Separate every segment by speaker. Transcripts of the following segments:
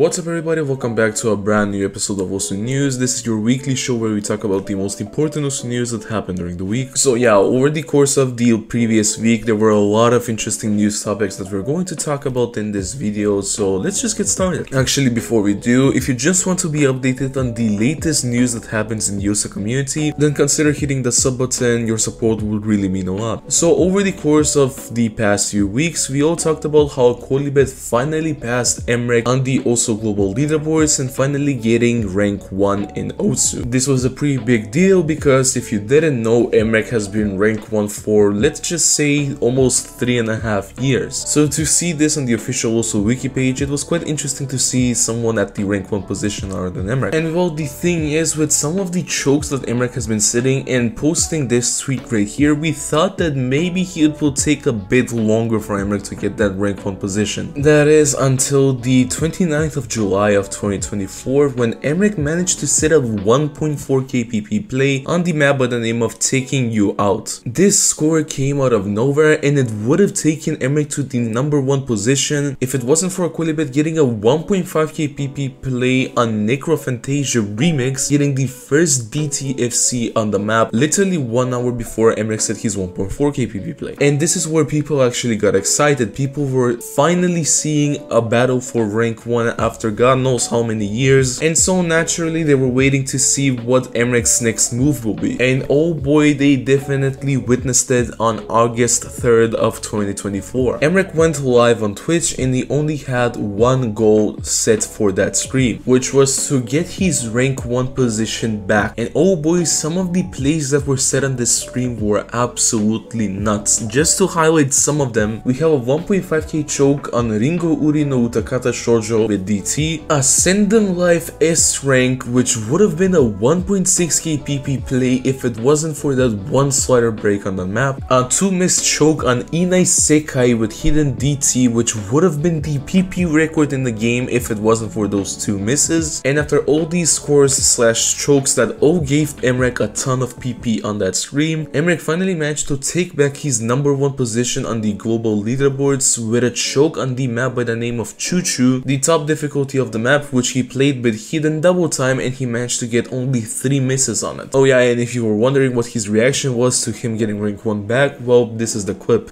Speaker 1: What's up everybody, welcome back to a brand new episode of Osu News. This is your weekly show where we talk about the most important Osu news that happened during the week. So yeah, over the course of the previous week, there were a lot of interesting news topics that we're going to talk about in this video, so let's just get started. Actually, before we do, if you just want to be updated on the latest news that happens in the Osu community, then consider hitting the sub button, your support would really mean a lot. So over the course of the past few weeks, we all talked about how Kolibet finally passed Mrekk on the Osu global leaderboards and finally getting rank 1 in Osu. This was a pretty big deal because if you didn't know Mrekk has been rank 1 for let's just say almost three and a half years. So to see this on the official Osu wiki page it was quite interesting to see someone at the rank 1 position other than Mrekk. And well the thing is with some of the chokes that Mrekk has been sitting and posting this tweet right here we thought that maybe it will take a bit longer for Mrekk to get that rank 1 position. That is until the 29th of July of 2024 when Mrekk managed to set up 1.4 kpp play on the map by the name of Taking You Out. This score came out of nowhere and it would have taken Mrekk to the number 1 position if it wasn't for Akolibed getting a 1.5 kpp play on Necrophantasia remix getting the first DTFC on the map literally one hour before Mrekk set his 1.4 kpp play. And this is where people actually got excited. People were finally seeing a battle for rank 1 after god knows how many years and so naturally they were waiting to see what Mrekk's next move will be and oh boy they definitely witnessed it on August 3rd of 2024. Mrekk went live on Twitch and he only had one goal set for that stream which was to get his rank 1 position back and oh boy some of the plays that were set on this stream were absolutely nuts. Just to highlight some of them we have a 1.5k choke on Ringo Uri no Utakata Shoujo with DT, a Life S rank which would have been a 1.6k PP play if it wasn't for that one slider break on the map, a 2 miss choke on Inai Sekai with hidden DT which would have been the PP record in the game if it wasn't for those two misses, and after all these scores slash chokes that all gave Mrekk a ton of PP on that stream, Mrekk finally managed to take back his number one position on the global leaderboards with a choke on the map by the name of Choo Choo, the top difficulty of the map which he played with hidden double time and he managed to get only 3 misses on it. Oh yeah and if you were wondering what his reaction was to him getting rank 1 back, well this is the clip.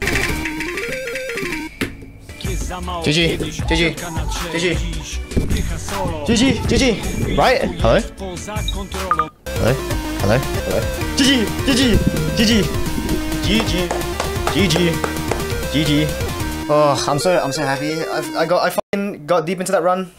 Speaker 2: GG, GG, GG, GG, GG, right? Hello? Hello? Hello? Hello? GG, GG, GG, GG, GG, GG. Oh, I'm so, I'm so happy. I've, I got, I fucking got deep into that run.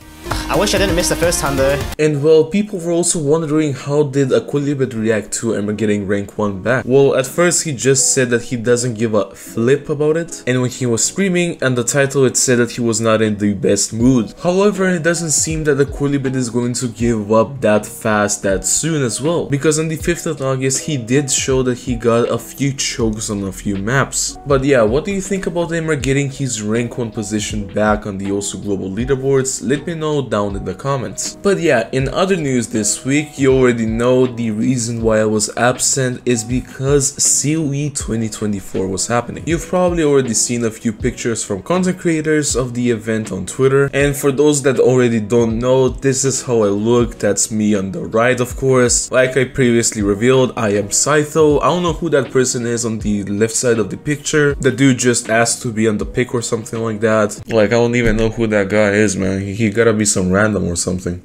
Speaker 2: I wish I didn't miss the first time though.
Speaker 1: And well, people were also wondering how did Akolibed react to Emma getting rank 1 back? Well, at first he just said that he doesn't give a flip about it, and when he was streaming and the title it said that he was not in the best mood. However, it doesn't seem that Akolibed is going to give up that fast that soon as well, because on the 5th of August he did show that he got a few chokes on a few maps. But yeah, what do you think about Emma getting his rank 1 position back on the Osu Global leaderboards? Let me know down down in the comments. But yeah, in other news this week, you already know the reason why I was absent is because COE 2024 was happening. You've probably already seen a few pictures from content creators of the event on Twitter, and for those that already don't know, this is how I look, that's me on the right of course. Like I previously revealed, I am Sytho, I don't know who that person is on the left side of the picture, the dude just asked to be on the pic or something like that. Like I don't even know who that guy is man, he gotta be some random or something.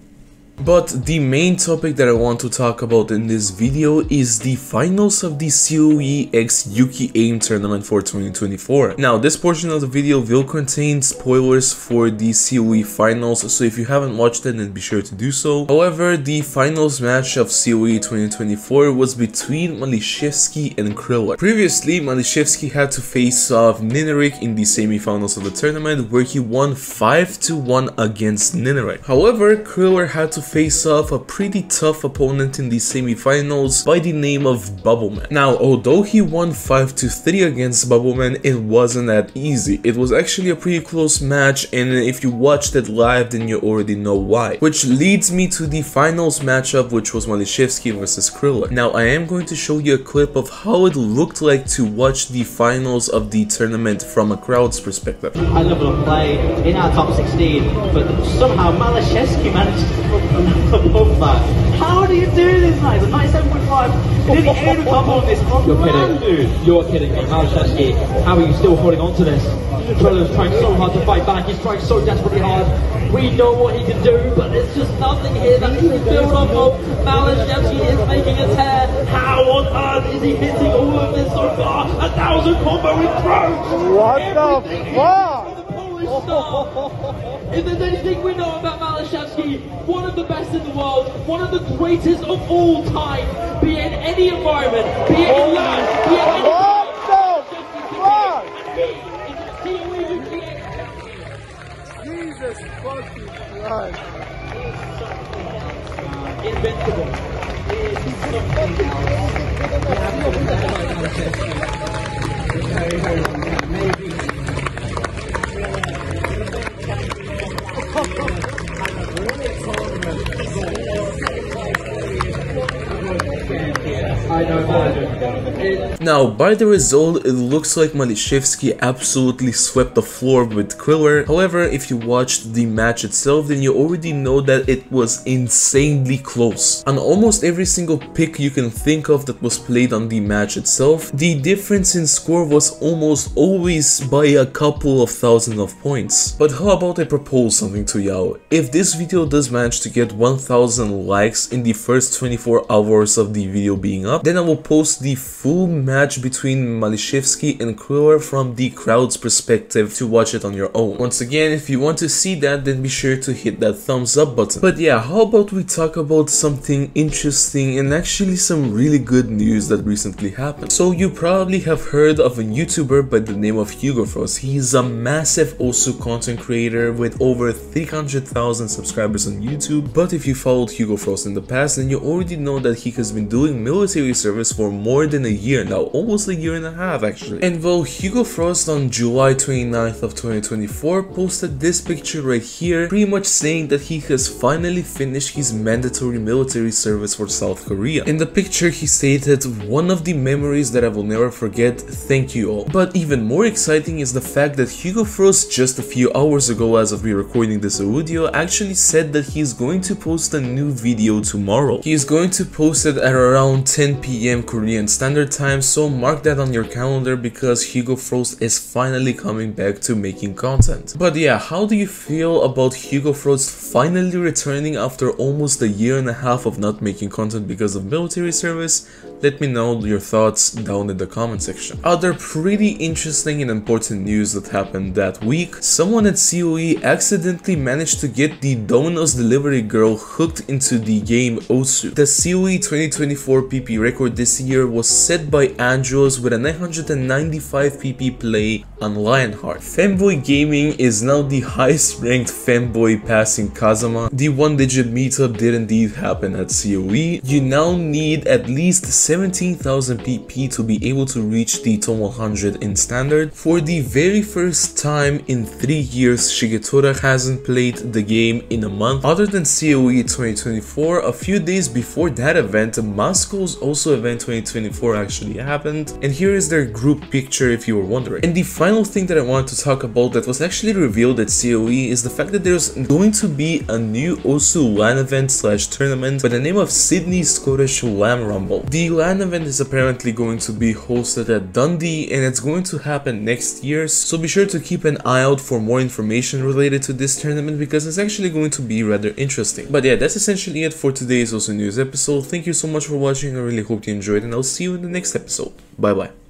Speaker 1: But the main topic that I want to talk about in this video is the finals of the COE X Yuki AIM tournament for 2024. Now this portion of the video will contain spoilers for the COE finals so if you haven't watched it then be sure to do so. However the finals match of COE 2024 was between Maliszewski and Kriller. Previously Maliszewski had to face off Ninerik in the semifinals of the tournament where he won 5 to 1 against Ninerik. However Kriller had to face off a pretty tough opponent in the semifinals by the name of Bubbleman. Now, although he won 5 to 3 against Bubbleman, it wasn't that easy. It was actually a pretty close match and if you watched it live then you already know why. Which leads me to the finals matchup which was Maliszewski versus Kriller. Now I am going to show you a clip of how it looked like to watch the finals of the tournament from a crowd's perspective.
Speaker 3: high level of play in our top 16, but somehow Maliszewski managed to above that. How do you do this, mate? The 97.5, nearly 8 a couple on this. On
Speaker 4: You're
Speaker 3: man,
Speaker 4: kidding.
Speaker 3: dude.
Speaker 4: You're kidding me. Maliszewski, how are you still holding on to this? Kriller's trying so hard to fight back. He's trying so desperately hard. We know what he can do, but there's just nothing here that he can build off of. Maliszewski is making a tear. How on earth is he hitting all of this so far? A thousand combo in throws. What the fuck? Star. If there's anything we know about Maliszewski, one of the best in the world, one of the greatest of all time, be it in any environment, be it in land, be it in what the fuck? And he is a COE nuclear
Speaker 5: Jesus fucking Christ.
Speaker 4: invincible. Is I know, man. It,
Speaker 1: Now, by the result, it looks like Maliszewski absolutely swept the floor with Kriller. However, if you watched the match itself, then you already know that it was insanely close. On almost every single pick you can think of that was played on the match itself, the difference in score was almost always by a couple of thousand of points. But how about I propose something to y'all? If this video does manage to get 1000 likes in the first 24 hours of the video being up, then I will post the full match between Maliszewski and Kriller from the crowd's perspective to watch it on your own. Once again, if you want to see that, then be sure to hit that thumbs up button. But yeah, how about we talk about something interesting and actually some really good news that recently happened. So you probably have heard of a YouTuber by the name of Hugo Frost. He's a massive Osu content creator with over 300,000 subscribers on YouTube. But if you followed Hugo Frost in the past, then you already know that he has been doing military service for more than a year now, almost a year and a half actually. And well, Hugo Frost on July 29th of 2024 posted this picture right here, pretty much saying that he has finally finished his mandatory military service for South Korea. In the picture, he stated, one of the memories that I will never forget, thank you all. But even more exciting is the fact that Hugo Frost just a few hours ago as of me recording this audio actually said that he is going to post a new video tomorrow. He is going to post it at around 10 p.m. Korean Standard Time, so mark that on your calendar because Hugo Frost is finally coming back to making content. But yeah, how do you feel about Hugo Frost finally returning after almost a year and a half of not making content because of military service? Let me know your thoughts down in the comment section. Other pretty interesting and important news that happened that week, someone at COE accidentally managed to get the Domino's delivery girl hooked into the game Osu. The COE 2024 PP record this year was set by Andros with a 995 PP play on Lionheart. Femboy Gaming is now the highest ranked femboy passing Kazama. The one digit meetup did indeed happen at COE. You now need at least 17,000 PP to be able to reach the top 100 in standard. For the very first time in 3 years, Shigetora hasn't played the game in a month. Other than COE 2024, a few days before that event, Moscow's also event 2024 actually happened. And here is their group picture if you were wondering. And the final thing that I wanted to talk about that was actually revealed at COE is the fact that there's going to be a new Osu LAN event slash tournament by the name of Sydney Scottish LAN Rumble. The LAN event is apparently going to be hosted at Dundee and it's going to happen next year, so be sure to keep an eye out for more information related to this tournament because it's actually going to be rather interesting. But yeah, that's essentially it for today's Osu News episode. Thank you so much for watching, I really hope you enjoyed and I'll see you in the next episode. Bye bye.